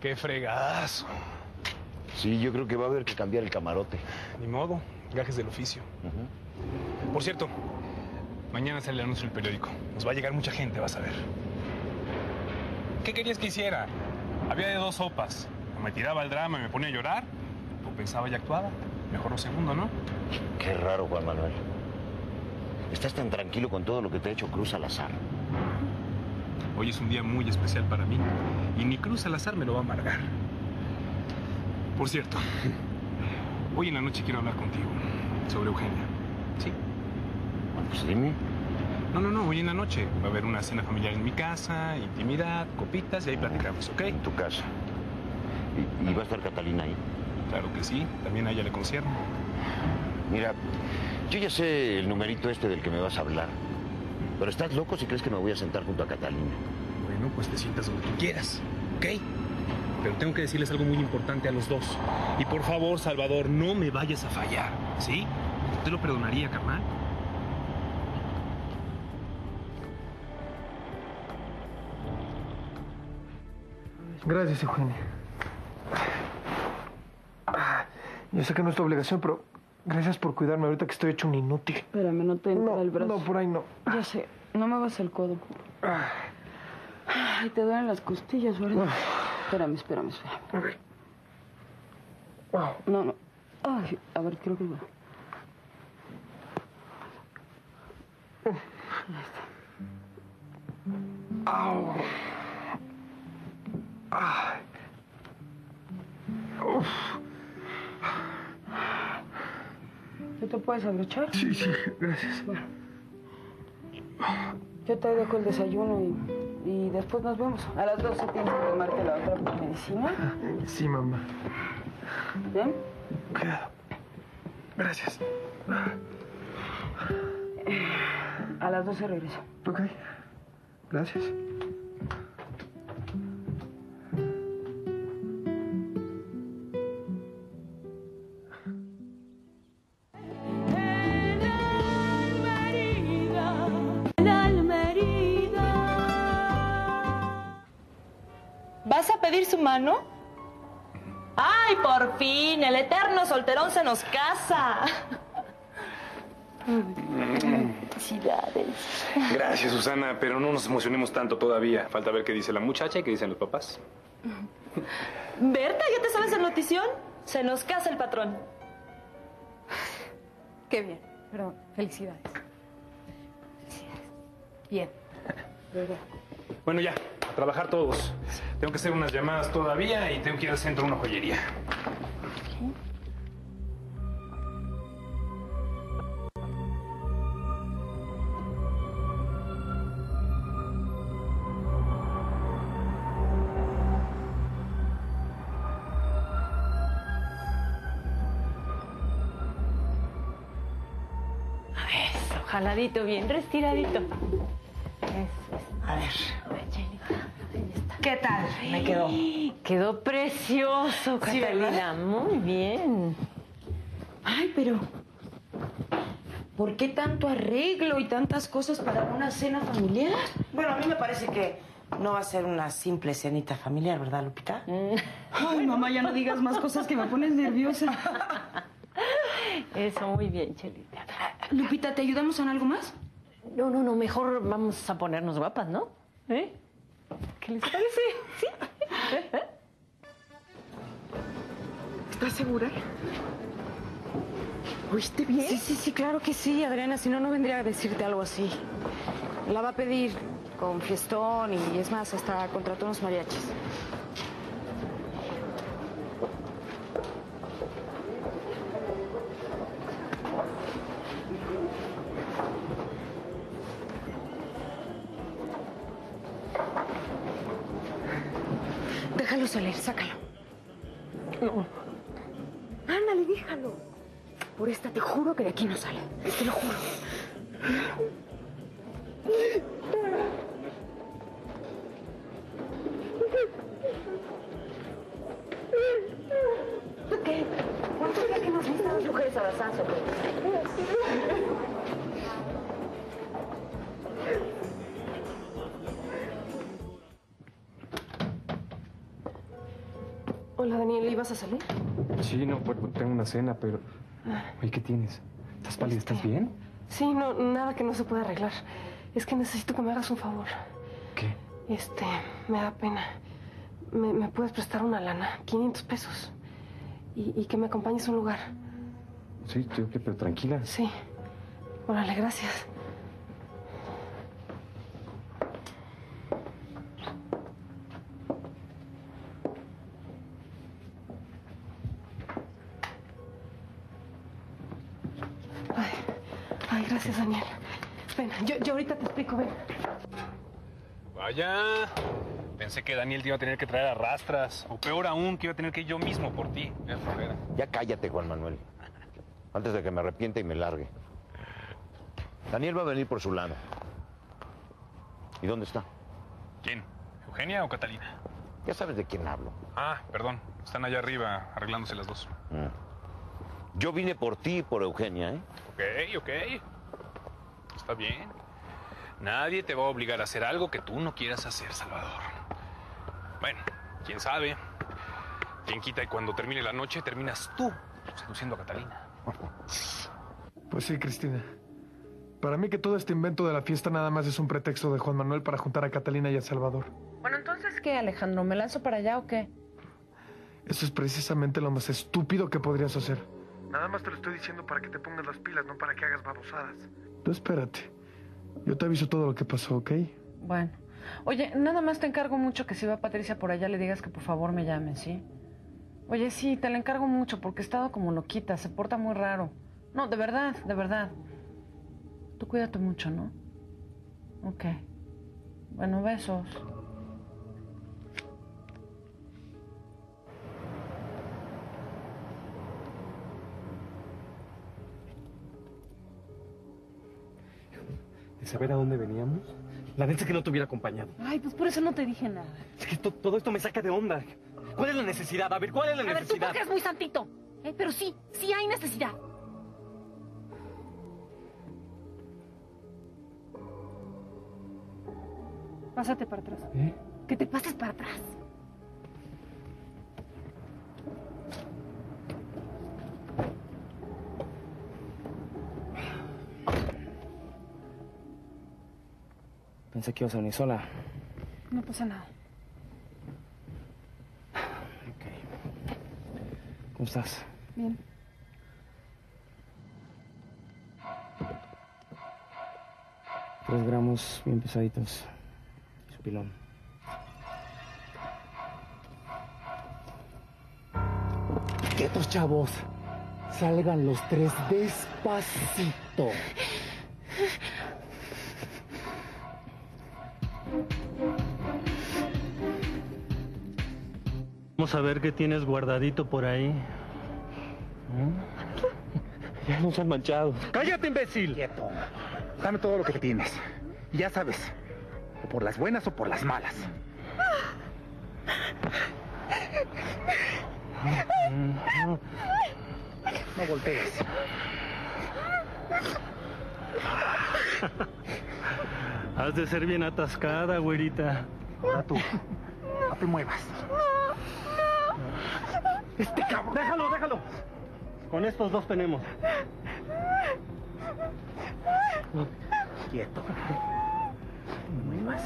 Qué fregadazo. Sí, yo creo que va a haber que cambiar el camarote. Ni modo, gajes del oficio. Por cierto, mañana sale el anuncio del periódico. Nos va a llegar mucha gente, vas a ver. ¿Qué querías que hiciera? Había de dos sopas. O me tiraba el drama y me ponía a llorar, o pensaba y actuaba. Mejor lo segundo, ¿no? Qué raro, Juan Manuel. Estás tan tranquilo con todo lo que te ha hecho Cruz Salazar. Hoy es un día muy especial para mí y ni Cruz Salazar me lo va a amargar. Por cierto, hoy en la noche quiero hablar contigo sobre Eugenia. ¿Sí? Pues dime. No, no, no, hoy en la noche va a haber una cena familiar en mi casa, intimidad, copitas y ahí platicamos, ¿ok? En tu casa. ¿Y, y va a estar Catalina ahí? Claro que sí, también a ella le concierne. Mira, yo ya sé el numerito este del que me vas a hablar. Pero estás loco si crees que me voy a sentar junto a Catalina. Bueno, pues te sientas donde tú quieras, ¿ok? Pero tengo que decirles algo muy importante a los dos. Y por favor, Salvador, no me vayas a fallar, ¿sí? Te lo perdonaría, carnal. Gracias, Eugenia. Ah, Yo sé que no es tu obligación, pero gracias por cuidarme ahorita que estoy hecho un inútil. Espérame, no te entra No, el brazo. no, por ahí no. Ya sé, no me vas el codo. Ay, te duelen las costillas, ¿verdad? Espérame, espérame, espérame. Wow. No, no. Ay, a ver, creo que va. Au. Ay. Uf. ¿Tú te puedes abrochar? Sí, sí, gracias. Yo te dejo el desayuno y, y después nos vemos. A las 12 tienes que tomarte la otra medicina. Sí, mamá. ¿Bien? Cuidado. Gracias. A las 12 regreso. Ok. Gracias. ¿Vas a pedir su mano? ¡Ay, por fin! El eterno solterón se nos casa. Felicidades. Gracias, Susana, pero no nos emocionemos tanto todavía. Falta ver qué dice la muchacha y qué dicen los papás. Berta, ¿ya te sabes la notición? Se nos casa el patrón. Qué bien, pero felicidades. Felicidades. Bien. Bueno, ya, trabajar todos. Tengo que hacer unas llamadas todavía y tengo que ir al centro a una joyería. Eso, jaladito bien, restiradito. A ver. ¿Qué tal? Me quedó. Quedó precioso, Catalina. Muy bien. Ay, pero. ¿Por qué tanto arreglo y tantas cosas para una cena familiar? Bueno, a mí me parece que no va a ser una simple cenita familiar, ¿verdad, Lupita? Ay, mamá, ya no digas más cosas que me pones nerviosa. Eso, muy bien, Chelita. Lupita, ¿te ayudamos en algo más? No, no, no, mejor vamos a ponernos guapas, ¿no? ¿Eh? ¿Qué les parece? ¿Sí? ¿Estás segura? ¿Oíste bien? Sí, sí, sí, claro que sí, Adriana, si no, no vendría a decirte algo así. La va a pedir con fiestón y es más, hasta contrató unos mariachis. Déjalo salir, sácalo. No. Ándale, déjalo. Por esta te juro que de aquí no sale. Te lo juro. ¿Tú qué? ¿Cuánto día que nos a las mujeres abrazadas o qué? ¿Ibas a salir? Sí, no, pues tengo una cena, pero... Oye, ¿qué tienes? ¿Estás pálida? ¿Estás Este- bien? Sí, no, nada que no se pueda arreglar. Es que necesito que me hagas un favor. ¿Qué? Este, me da pena. ¿Me, me puedes prestar una lana? 500 pesos. Y, y que me acompañes a un lugar. Sí. Pero tranquila. Sí. Órale, gracias. Ay, ay, gracias, Daniel. Ven, yo, yo ahorita te explico, ven. Vaya. Pensé que Daniel te iba a tener que traer a rastras. O peor aún, que iba a tener que ir yo mismo por ti. Flojera. Ya cállate, Juan Manuel. Antes de que me arrepienta y me largue. Daniel va a venir por su lado. ¿Y dónde está? ¿Quién? ¿Eugenia o Catalina? Ya sabes de quién hablo. Ah, perdón. Están allá arriba arreglándose las dos. Mm. Yo vine por ti y por Eugenia, ¿eh? Ok, ok. Está bien. Nadie te va a obligar a hacer algo que tú no quieras hacer, Salvador. Bueno, quién sabe. Quién quita y cuando termine la noche terminas tú seduciendo a Catalina. Pues sí, Cristina. Para mí que todo este invento de la fiesta nada más es un pretexto de Juan Manuel para juntar a Catalina y a Salvador. Bueno, entonces, ¿qué, Alejandro? ¿Me lanzo para allá o qué? Eso es precisamente lo más estúpido que podrías hacer. Nada más te lo estoy diciendo para que te pongas las pilas, no para que hagas babosadas. Tú espérate. Yo te aviso todo lo que pasó, ¿ok? Bueno. Oye, nada más te encargo mucho que si va Patricia por allá le digas que por favor me llame, ¿sí? Oye, sí, te la encargo mucho porque he estado como loquita, se porta muy raro. No, de verdad, de verdad. Tú cuídate mucho, ¿no? Ok. Bueno, besos. ¿De saber a dónde veníamos? La neta es que no te hubiera acompañado. Ay, pues por eso no te dije nada. Es que to- todo esto me saca de onda. ¿Cuál es la necesidad? A ver, ¿cuál es la A ver, tú necesidad? porque eres muy santito. ¿eh? Pero sí, sí hay necesidad. Pásate para atrás. ¿Eh? Que te pases para atrás. Pensé que ibas a venir sola. No pasa nada. ¿Cómo estás? Bien. Tres gramos bien pesaditos. Su pilón. Quietos, chavos. Salgan los tres despacito. Vamos a ver qué tienes guardadito por ahí. Ya nos han manchado. ¡Cállate, imbécil! Quieto. Dame todo lo que tienes. Ya sabes, o por las buenas o por las malas. No voltees. Has de ser bien atascada, güerita. Ahora tú, no te muevas. Este cabrón. Déjalo, déjalo. Con estos dos tenemos. Quieto. No muevas.